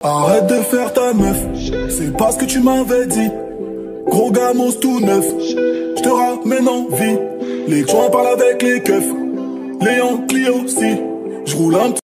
Arrête de faire ta meuf, c'est pas ce que tu m'avais dit. Gros gamos tout neuf, je te ramène en vie. Les joints parlent avec les keufs, Léon Clio aussi, je roule un petit